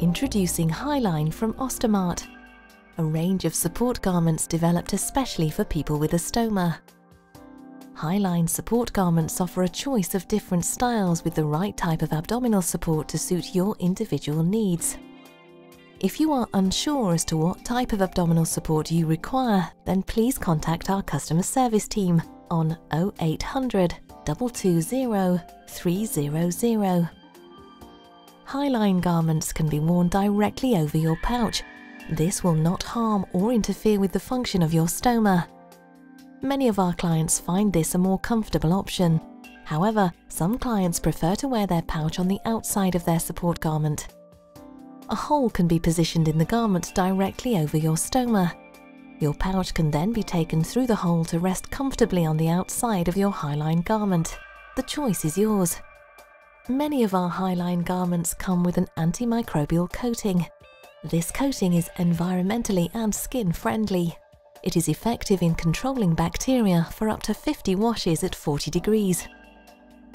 Introducing Hi-Line from OstoMART, a range of support garments developed especially for people with a stoma. Hi-Line support garments offer a choice of different styles with the right type of abdominal support to suit your individual needs. If you are unsure as to what type of abdominal support you require, then please contact our customer service team on 0800 220 300. Hi-Line garments can be worn directly over your pouch. This will not harm or interfere with the function of your stoma. Many of our clients find this a more comfortable option. However, some clients prefer to wear their pouch on the outside of their support garment. A hole can be positioned in the garment directly over your stoma. Your pouch can then be taken through the hole to rest comfortably on the outside of your Hi-Line garment. The choice is yours. Many of our Hi-Line garments come with an antimicrobial coating. This coating is environmentally and skin friendly. It is effective in controlling bacteria for up to 50 washes at 40 degrees.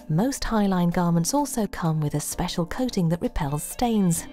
Most Hi-Line garments also come with a special coating that repels stains.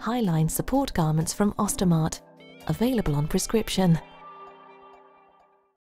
Hi-Line support garments from OstoMART, available on prescription.